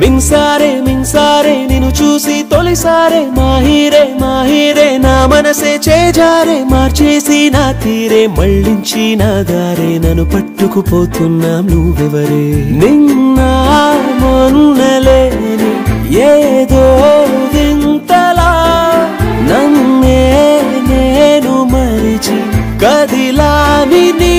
మింసారే మింసారే నిను చూసి తొలిసారే మాహిరే మాహిరే నా మనసే చేజారే మార్చేసి నా తీరే మళ్ళించి నా దారే నన్ను పట్టుకుపోతున్నా నువ్వెవరే? నిన్న మొన్నలేని ఏదో వింతలా నన్నే నేను మరిచి కదిలాని నీ